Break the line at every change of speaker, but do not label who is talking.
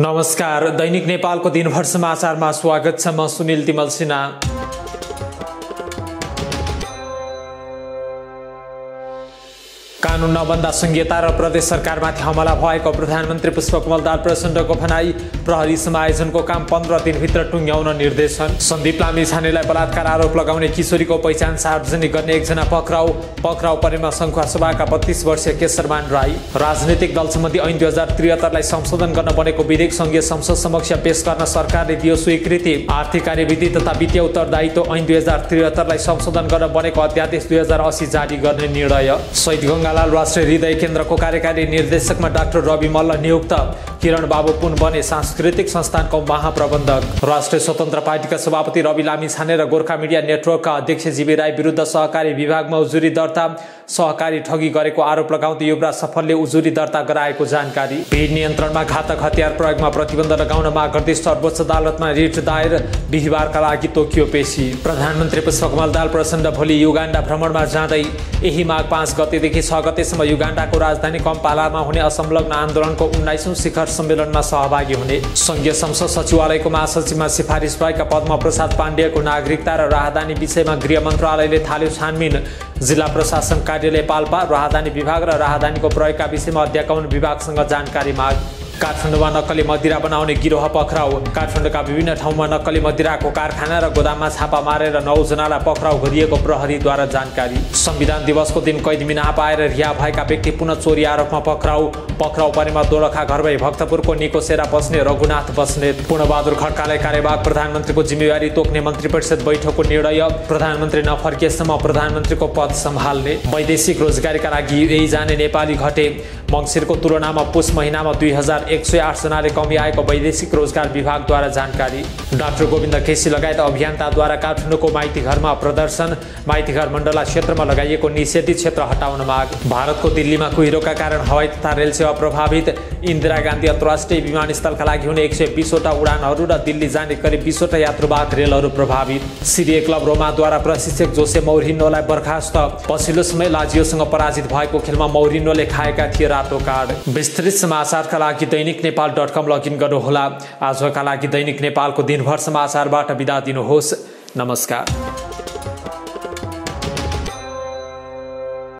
नमस्कार दैनिक नेपालको दिनभर समाचारमा स्वागत छ म सुनिल तिमल सिन्हा। कानुन नबन्दा संहिता र प्रदेश सरकारमाथि हमला भएको प्रधानमन्त्री पुष्पकमल दाल प्रचण्डको भनाई प्रहरी समायोजनको काम पन्ध्र दिनभित्र टुङ्ग्याउन निर्देशन। सन्दीप लामी छानेलाई बलात्कार आरोप लगाउने किशोरीको पहिचान सार्वजनिक गर्ने एकजना पक्राउ। पक्राउ परेमा सङ्खुवा सभाका बत्तीस वर्षीय केशरमान राई। राजनैतिक दल सम्बन्धी ऐन दुई हजार त्रिहत्तरलाई संशोधन गर्न बनेको विधेयक सङ्घीय संसद समक्ष पेश गर्न सरकारले दियो स्वीकृति। आर्थिक कार्यविधि तथा वित्तीय उत्तरदायित्व ऐन दुई हजार त्रिहत्तरलाई संशोधन गर्न बनेको अध्यादेश दुई हजार असी जारी गर्ने निर्णय। शहीद राष्ट्रिय हृदय केन्द्रको कार्यकारी निर्देशकमा डाक्टर रवि मल्ल नियुक्त। किरण बाबु पुन बने सांस्कृतिक संस्थानको महाप्रबन्धक। राष्ट्रिय स्वतन्त्र पार्टीका सभापति रवि लामी छाने र गोर्खा मिडिया नेटवर्कका अध्यक्ष जीवी राई विरुद्ध सहकारी विभागमा उजुरी दर्ता सहकारी ठगी गरेको आरोप लगाउँदै युवराज सफलले उजुरी दर्ता गराएको जानकारी। भिड नियन्त्रणमा घातक हतियार प्रयोगमा प्रतिबन्ध लगाउन माग गर्दै सर्वोच्च अदालतमा रिट दायर बिहिबारका लागि तोकियो पेशी। प्रधानमन्त्री पुष्पकमल दाल प्रचण्ड भोलि युगाण्डा भ्रमणमा जाँदै यही माघ पाँच गतेदेखि छ गतेसम्म युगाण्डाको राजधानी कम्पालामा हुने असंलग्न आन्दोलनको उन्नाइसौँ शिखर सम्मेलनमा सहभागी हुने सङ्घीय संसद सचिवालयको महासचिवमा सिफारिस भएका पद्म प्रसाद पाण्डेको नागरिकता र राहदानी विषयमा गृह मन्त्रालयले थाल्यो छानबिन। जिल्ला प्रशासन कार्यालय पाल्पा राहदानी विभाग र राहदानीको प्रयोगका विषयमा अध्यापन विभागसँग जानकारी माग। काठमाडौँमा नक्कली मदिरा बनाउने गिरोह पक्राउ। काठमाडौँका विभिन्न ठाउँमा नक्कली मदिराको कारखाना र गोदाममा छापा मारेर नौजनालाई पक्राउ गरिएको प्रहरीद्वारा जानकारी। संविधान दिवसको दिन कैद मिना पाएर रिहा भएका व्यक्ति पुनः चोरी आरोपमा पक्राउ। पक्राउ परेमा दोलखा भई भक्तपुरको निकोसेरा बस्ने रघुनाथ बस्नेत पूर्णबहादुर खड्कालाई कार्यवाहक प्रधानमन्त्रीको जिम्मेवारी तोक्ने मन्त्री परिषद बैठकको निर्णय। प्रधानमन्त्री नफर्किएसम्म प्रधानमन्त्रीको पद सम्हाल्ने। वैदेशिक रोजगारीका लागि यही जाने नेपाली घटे। मङ्सिरको तुलनामा पुष महिनामा दुई हजार एक सय आठजनाले कमी आएको वैदेशिक रोजगार विभागद्वारा जानकारी। डाक्टर गोविन्द केसी लगायत अभियन्ताद्वारा काठमाडौँको माइती घरमा प्रदर्शन। माइतीघर मण्डला क्षेत्रमा लगाइएको निषेधित क्षेत्र हटाउन माग। भारतको दिल्लीमा कुहिरोका कारण हवाई तथा रेल सेवा प्रभावित। इन्दिरा गान्धी अन्तर्राष्ट्रिय विमानस्थलका लागि हुने एक सय बिसवटा उडानहरू र दिल्ली जाने करिब बिसवटा यात्रुवाहक रेलहरू प्रभावित। सिरिए क्लब रोमाद्वारा प्रशिक्षक जोसे मौरिनोलाई बर्खास्त। पछिल्लो समय लाजियोसँग पराजित भएको खेलमा मौरिनोले खाएका थिए रातो कार्ड। विस्तृत समाचारका लागि दैनिक नेपाल डट कम लगइन गर्नुहोला। आजका लागि दैनिक नेपालको दिनभर समाचारबाट बिदा दिनुहोस्। नमस्कार।